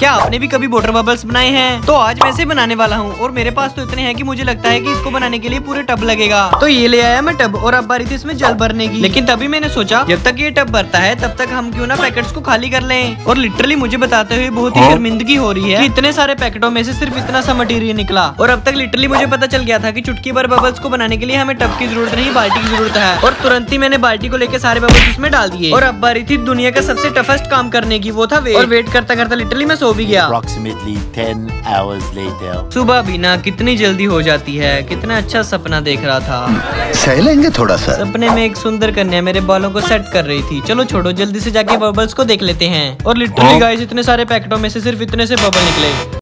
क्या आपने भी कभी वाटर बबल्स बनाए हैं? तो आज मैं से बनाने वाला हूँ और मेरे पास तो इतने हैं कि मुझे लगता है कि इसको बनाने के लिए पूरे टब लगेगा। तो ये ले आया मैं टब और अब बारी थी इसमें जल भरने की। लेकिन तभी मैंने सोचा जब तक ये टब भरता है तब तक हम क्यों ना पैकेट्स को खाली कर लें। और लिटरली मुझे बताते हुए बहुत ही शर्मिंदगी हो रही है कि इतने सारे पैकेटों में से सिर्फ़ इतना सा मटेरियल निकला। और अब तक लिटरली मुझे पता चल गया था की चुटकी भर बबल्स को बनाने के लिए हमें टब की ज़रूरत नहीं बाल्टी की ज़रूरत है। और तुरंत ही मैंने बाल्टी को लेकर सारे बबल्स उसमें डाल दिए। और अब बारी थी दुनिया का सबसे टफेस्ट काम करने की वो था वेट और वेट करता करता लिटरली मैं सो भी गया। अप्रोक्सीमेटली टेन आवर्स लेटर सुबह बिना ना कितनी जल्दी हो जाती है? कितना अच्छा सपना देख रहा था। सह लेंगे थोड़ा सा। सपने में एक सुंदर कन्या मेरे बालों को सेट कर रही थी। चलो छोड़ो जल्दी से जाके बबल्स को देख लेते हैं। और लिटरली गाइस इतने सारे पैकेटों में से सिर्फ़ इतने से बबल निकले।